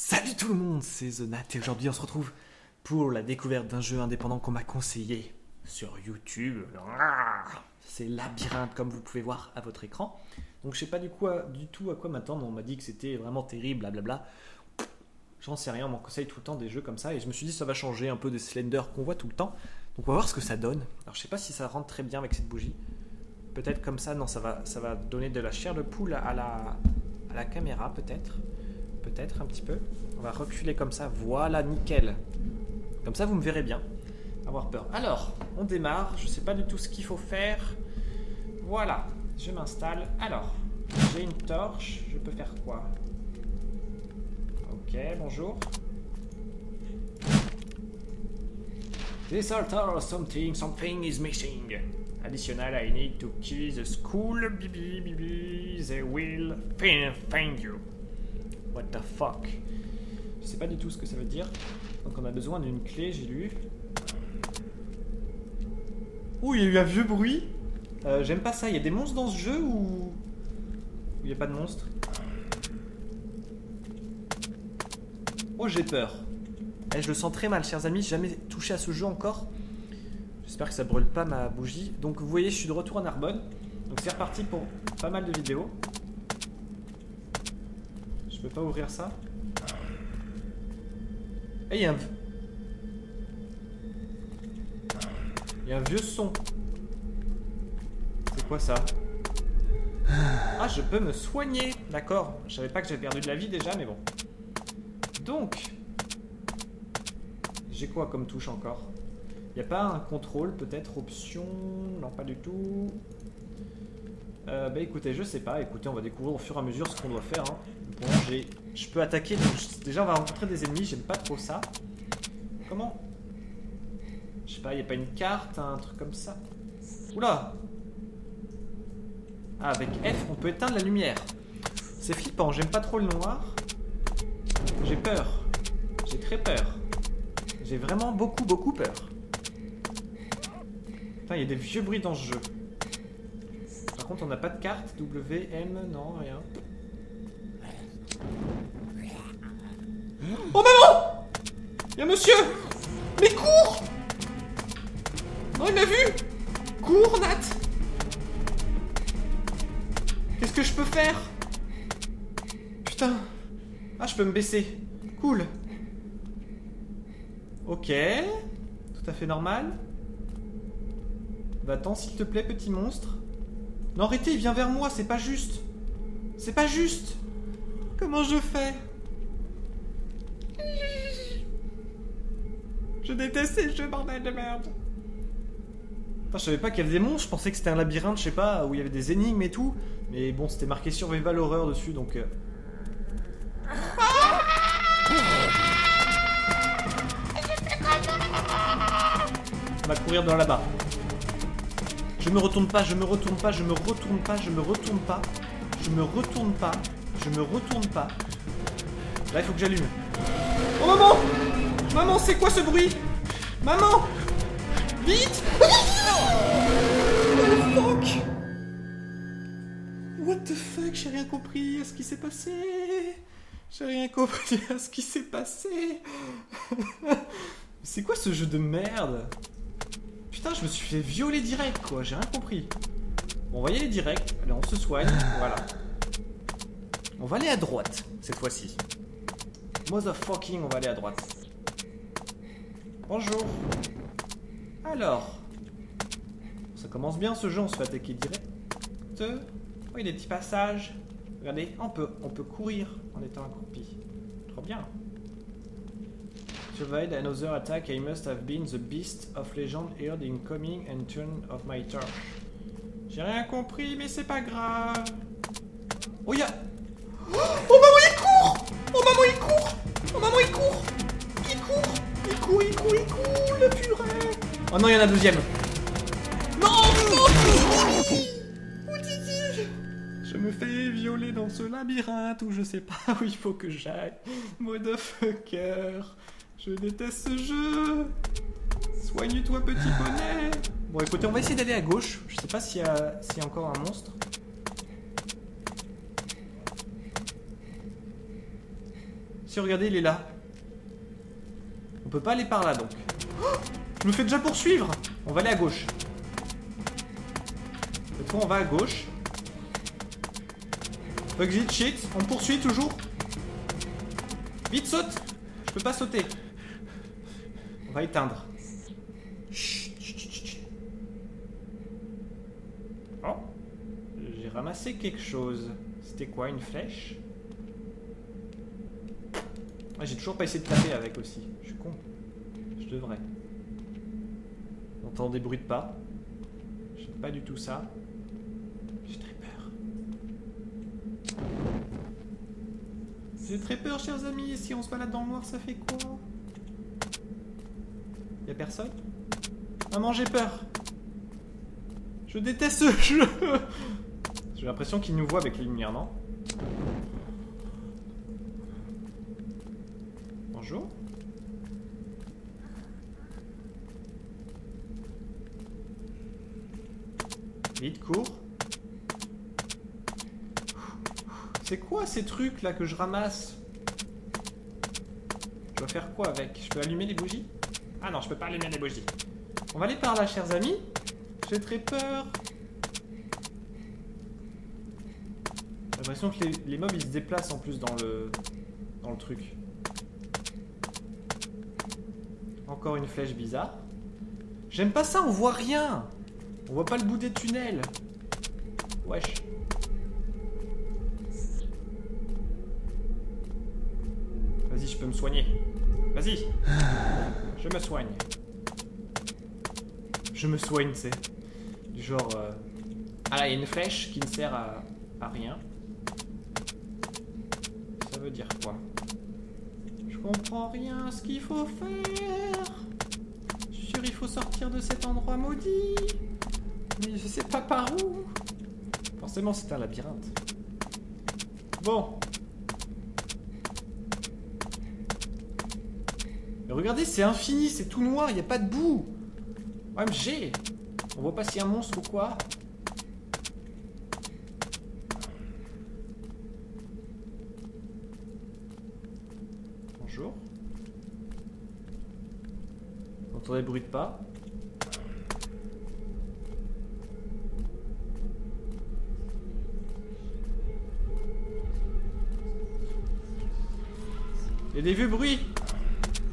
Salut tout le monde, c'est The et aujourd'hui on se retrouve pour la découverte d'un jeu indépendant qu'on m'a conseillé sur YouTube. C'est Labyrinthe comme vous pouvez voir à votre écran. Donc je sais pas du, coup, du tout à quoi m'attendre, on m'a dit que c'était vraiment terrible, blablabla. J'en sais rien, on m'en conseille tout le temps des jeux comme ça et je me suis dit ça va changer un peu des Slender qu'on voit tout le temps. Donc on va voir ce que ça donne. Alors je sais pas si ça rentre très bien avec cette bougie. Peut-être comme ça, non, ça va, ça va donner de la chair de poule à la, à la caméra peut-être un petit peu. On va reculer comme ça. Voilà, nickel. Comme ça, vous me verrez bien. Avoir peur. Alors, on démarre. Je sais pas du tout ce qu'il faut faire. Voilà, je m'installe. Alors, j'ai une torche. Je peux faire quoi? Ok, bonjour. This altar something, something is missing. Additional, I need to key the school. Bibi, bibi, they will find you. What the fuck? Je sais pas du tout ce que ça veut dire. Donc on a besoin d'une clé, j'ai lu. Ouh, il y a eu un vieux bruit. Euh, j'aime pas ça. Il y a des monstres dans ce jeu ou... il n'y a pas de monstres? Oh, j'ai peur. Eh, je le sens très mal, chers amis. J'ai jamais touché à ce jeu encore. J'espère que ça brûle pas ma bougie. Donc vous voyez, je suis de retour à Narbonne. Donc c'est reparti pour pas mal de vidéos. Je peux pas ouvrir ça Eh, il y a un... Il y a un vieux son. C'est quoi ça? Ah, je peux me soigner D'accord. Je savais pas que j'avais perdu de la vie déjà, mais bon. Donc... J'ai quoi comme touche encore? Il a pas un contrôle, peut-être? Option? Non, pas du tout. Euh, bah écoutez, je sais pas. Écoutez, on va découvrir au fur et à mesure ce qu'on doit faire. Hein. Bon, je peux attaquer. déjà, on va rencontrer des ennemis. J'aime pas trop ça. Comment? Je sais pas, il a pas une carte, un truc comme ça? Oula Ah, avec F, on peut éteindre la lumière. C'est flippant. J'aime pas trop le noir. J'ai peur. J'ai très peur. J'ai vraiment beaucoup, beaucoup peur. Putain, il y a des vieux bruits dans ce jeu. Contre, on n'a pas de carte. W, M, non, rien. Oh maman! Y'a monsieur! Mais cours! Oh il m'a vu! Cours Nat! Qu'est-ce que je peux faire? Putain! Ah je peux me baisser. Cool! Ok. Tout à fait normal. Va-t'en s'il te plaît petit monstre Non arrêtez il vient vers moi c'est pas juste C'est pas juste Comment je fais? Je déteste ces jeux, bordel de merde. Enfin, je savais pas qu'il y des monstres, je pensais que c'était un labyrinthe, je sais pas, où il y avait des énigmes et tout. Mais bon, c'était marqué Survival Horror dessus, donc... Euh... On va courir dans là-bas. Je me retourne pas, je me retourne pas, je me retourne pas, je me retourne pas. Je me retourne pas, je me retourne pas. Là, il faut que j'allume. Oh maman! Maman, c'est quoi ce bruit? Maman! Vite! What the fuck? J'ai rien compris à ce qui s'est passé. J'ai rien compris à ce qui s'est passé. C'est quoi ce jeu de merde? Putain, je me suis fait violer direct, quoi. J'ai rien compris. Bon, on va y aller direct. Allez, on se soigne. Voilà. On va aller à droite, cette fois-ci. Motherfucking, on va aller à droite. Bonjour. Alors. Ça commence bien ce jeu, on se fait attaquer direct. Oh, il y a des petits passages. Regardez, on peut, on peut courir en étant accroupi. Trop bien. J'ai rien compris, mais c'est pas grave. Oh, il y a... Oh, maman, il court Oh, maman, il court Oh, maman, il court Il court il court, il court, il court, le purée Oh non, il y en a un deuxième Non, non Je me fais violer dans ce labyrinthe où je sais pas où il faut que j'aille. Motherfucker Je déteste ce jeu Soigne-toi, petit poney Bon, écoutez, on va essayer d'aller à gauche. Je sais pas s'il y, a encore un monstre. Si, regardez, il est là. On peut pas aller par là, donc. Oh je me fais déjà poursuivre On va aller à gauche. Cette fois, on va à gauche. Exit, shit. On poursuit toujours. Vite, saute Je peux pas sauter. Éteindre. Oh J'ai ramassé quelque chose. C'était quoi, une flèche? Ah, J'ai toujours pas essayé de taper avec aussi. Je suis con. Je devrais. On des bruits de pas. J'aime pas du tout ça. J'ai très peur. J'ai très peur, chers amis. Si on se balade dans le noir, ça fait quoi? Y'a personne? Maman, j'ai peur. Je déteste ce jeu. J'ai l'impression qu'il nous voit avec les lumières, non? Bonjour. Vite, cours. C'est quoi ces trucs là que je ramasse? Je dois faire quoi avec? Je peux allumer les bougies? Ah non, je peux pas allumer les bougies. On va aller par là, chers amis. J'ai très peur. J'ai l'impression que les, les, mobs ils se déplacent en plus dans le, dans le truc. Encore une flèche bizarre. J'aime pas ça, on voit rien. On voit pas le bout des tunnels. Wesh. Vas-y, je peux me soigner. Vas-y. Je me soigne. Je me soigne, c'est. Du genre... Euh, ah là, il y a une flèche qui ne sert à, rien. Ça veut dire quoi? Je comprends rien à ce qu'il faut faire. Je suis sûr il faut sortir de cet endroit maudit. Mais je sais pas par où. Forcément, c'est un labyrinthe. Bon. Mais regardez, c'est infini, c'est tout noir, il n'y a pas de bout. OMG On voit pas s'il y a un monstre ou quoi. Bonjour. Entendez le bruit de pas Il y a des vieux bruits.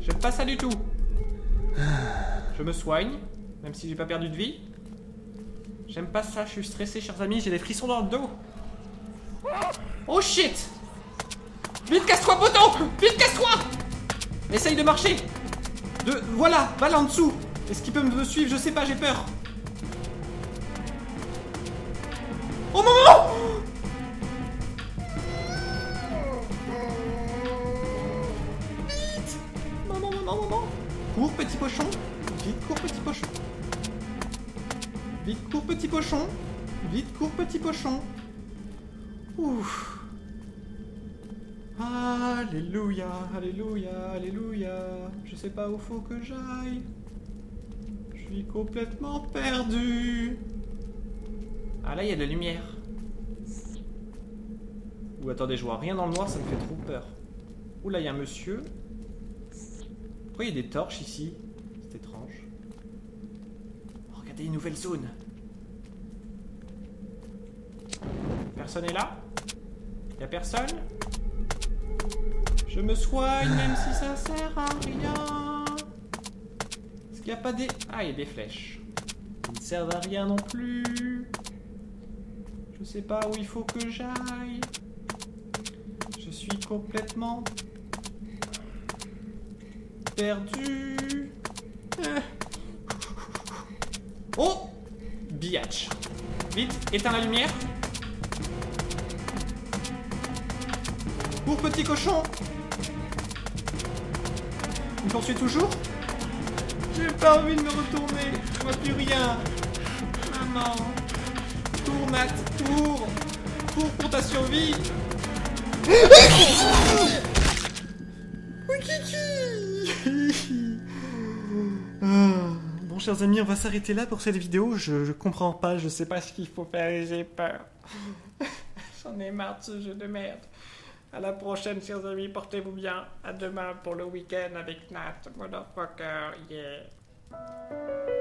J'aime pas ça du tout. Je me soigne, même si j'ai pas perdu de vie. J'aime pas ça, je suis stressé, chers amis, j'ai des frissons dans le dos. Oh shit Vite, casse-toi, poteau Vite, casse-toi Essaye de marcher De... Voilà, va là en dessous Est-ce qu'il peut me suivre? Je sais pas, j'ai peur. Oh non petit pochon. Vite, cours, petit pochon. Vite, cours, petit pochon. Vite, cours, petit pochon. Ouf. Alléluia, alléluia, alléluia. Je sais pas où faut que j'aille. Je suis complètement perdu. Ah là, il y a de la lumière. Ou attendez, je vois rien dans le noir, ça me fait trop peur. Ouh là, il y a un monsieur. Pourquoi il y a des torches ici C'est étrange. Oh, regardez une nouvelle zone. Personne est là? Y'a personne? Je me soigne même si ça sert à rien. Est-ce qu'il n'y a pas des... Ah, il y a des flèches. Qui ne servent à rien non plus. Je sais pas où il faut que j'aille. Je suis complètement perdu. Oh Biatch. Vite, éteins la lumière. Cours, petit cochon Il me poursuit toujours J'ai pas envie de me retourner. Je vois plus rien. Maman. Tour, Nat, tour. Cours pour ta survie. Ah. Chers amis, on va s'arrêter là pour cette vidéo. Je, je comprends pas, je sais pas ce qu'il faut faire et j'ai peur. J'en ai marre de ce jeu de merde. À la prochaine, chers amis, portez-vous bien. À demain pour le week-end avec Nat, motherfucker, yeah.